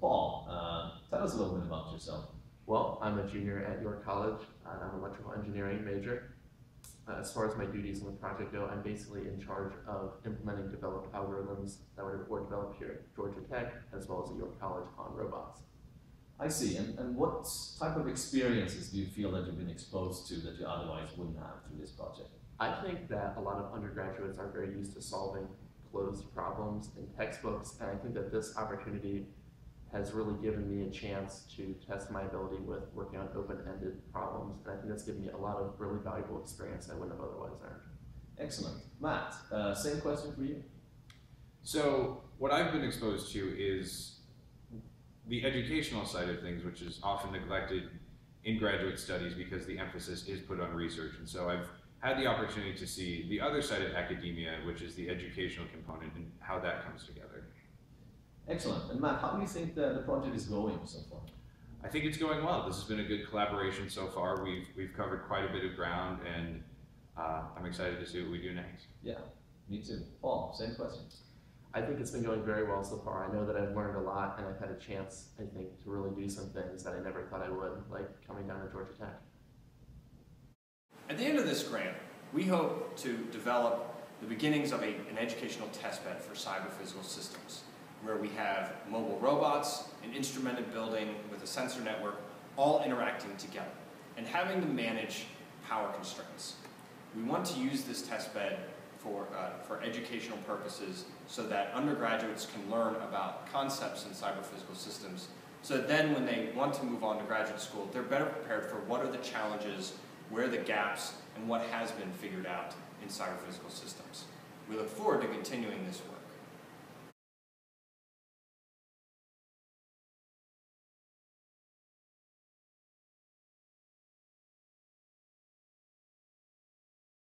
Paul, uh, tell us a little bit about yourself. Well, I'm a junior at York College, and I'm an electrical engineering major. Uh, as far as my duties in the project go, I'm basically in charge of implementing developed algorithms that were, were developed here at Georgia Tech, as well as at York College on robots. I see. And, and what type of experiences do you feel that you've been exposed to that you otherwise wouldn't have through this project? I think that a lot of undergraduates are very used to solving closed problems in textbooks, and I think that this opportunity has really given me a chance to test my ability with working on open-ended problems, and I think that's given me a lot of really valuable experience I wouldn't have otherwise earned. Excellent. Matt, uh, same question for you. So what I've been exposed to is the educational side of things, which is often neglected in graduate studies because the emphasis is put on research. And so I've had the opportunity to see the other side of academia, which is the educational component and how that comes together. Excellent. And Matt, how do you think the, the project is going so far? I think it's going well. This has been a good collaboration so far. We've, we've covered quite a bit of ground and uh, I'm excited to see what we do next. Yeah, me too. Paul, same question. I think it's been going very well so far. I know that I've learned a lot and I've had a chance, I think, to really do some things that I never thought I would, like coming down to Georgia Tech. At the end of this grant, we hope to develop the beginnings of a, an educational testbed for cyber-physical systems, where we have mobile robots, an instrumented building with a sensor network, all interacting together, and having to manage power constraints. We want to use this testbed for, uh, for educational purposes so that undergraduates can learn about concepts in cyber-physical systems so then when they want to move on to graduate school, they're better prepared for what are the challenges, where are the gaps, and what has been figured out in cyber-physical systems. We look forward to continuing this work.